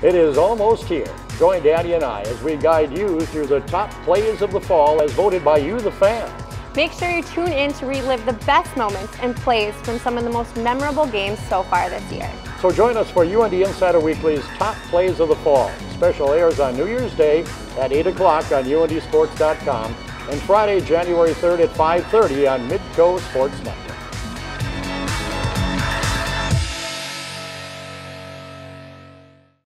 It is almost here. Join Daddy and I as we guide you through the top plays of the fall as voted by you, the fans. Make sure you tune in to relive the best moments and plays from some of the most memorable games so far this year. So join us for UND Insider Weekly's Top Plays of the Fall. Special airs on New Year's Day at 8 o'clock on UNDSports.com and Friday, January 3rd at 5.30 on Midco Sports Net.